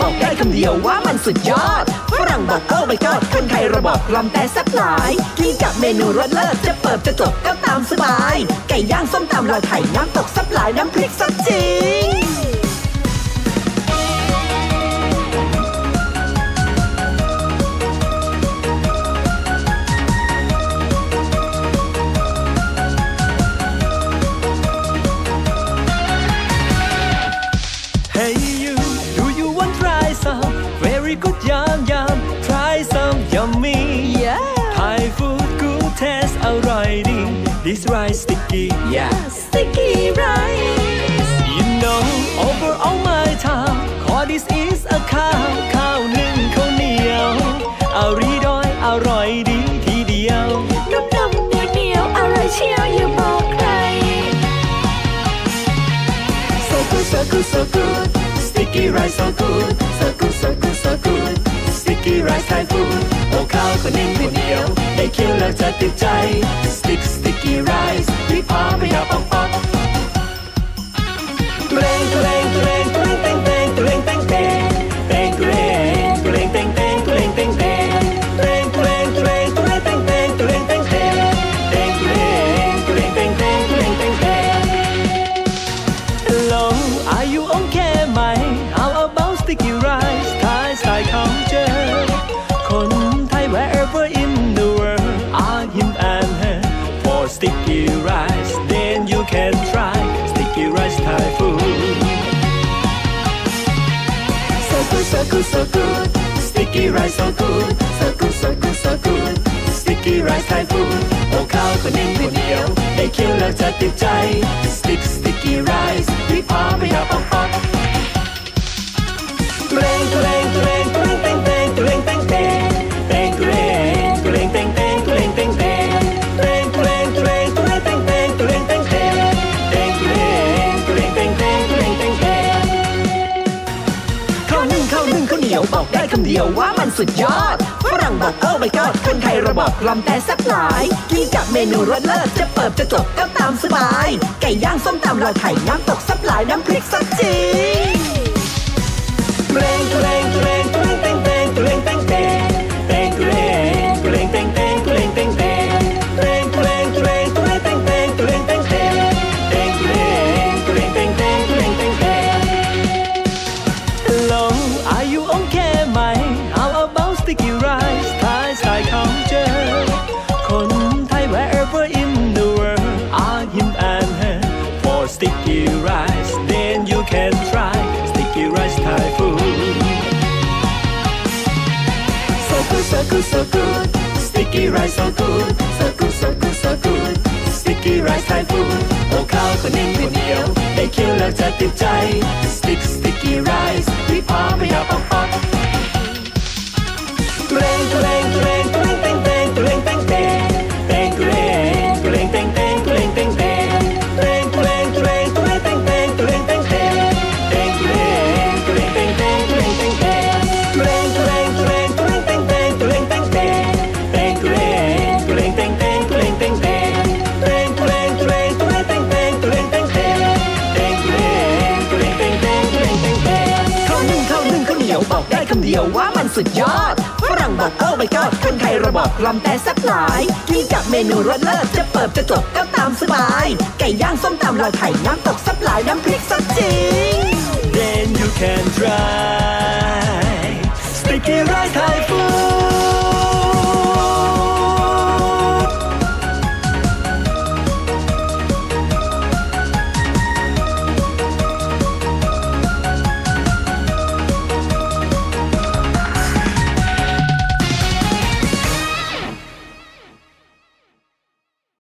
บอกได้คำเดียวว่ามันสุดยอดฝรั่งบอกโอ้ไม่กอดคนไทยราบอกลำแต่แซ่บหลายกินกับเมนูรสเลิศจะเปิดจะจบก็ตามสบาย ไก่ย่างส้มตำเราไข่น้ำตกซับหลายน้ำพริกซับจริง This rice sticky. Yeah. sticky rice You know over all my town ขอ this is a ข้าวข้าวนึ่งข้าวเหนียวอรีดอยอร่อยดีทีเดียวนุ่มๆเหนียวเหนียวๆอร่อยเชียวอย่าบอกใคร So good so good so good sticky rice so good so good so good so good sticky rice Thai food โอ้ข้าวก็นิ่มข้าวเหนียว ได้เคี้ยวแล้วจะติดใจ stick sticky rice รีบพาไปยาป๊อกป๊อก rice then you can try sticky rice Thai food so good so good so good sticky rice so good so good so good so good sticky rice Thai food โอ้ข้าวก็นิ่มข้าวเดียวได้เคี้ยวแล้วจะติดใจ stick ยวบอกได้คำเดียวว่ามันสุดยอด ฝรั่งบอกโอ้ไม่กอดคนไทยเราบอกลำแต่แซ่บหลายกินกับเมนูรสเลิศจะเปิดจะจบก็ตามสบาย ไก่ย่างส้มตำเราไข่น้ำตกซับหลายน้ำพริกซับจริงเรงตุเรง sticky rice Thai style culture คนไทย wherever in the world are him and her for sticky rice then you can try sticky rice Thai food so good so good so good sticky rice so good so good so good so good sticky rice Thai food โอ้ข้าวก็นิ่มข้าวเหนียวได้เคี้ยวแล้วจะติดใจ stick sticky rice นเดียวว่ามันสุดยอดฝรั่งบอกโอ้ไม่กอดคนไทยระบอกลำแต่สักหลายกินกับเมนูรสเลิศจะเปิดจะจบก็ตามสบาย ไก่ย่างส้มตำเราไทยน้ำตกสับหลายน้ำพริกสับจริง Then you can try